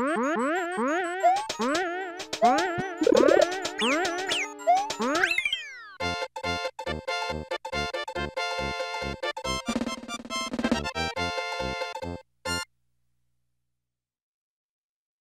Mm-hmm.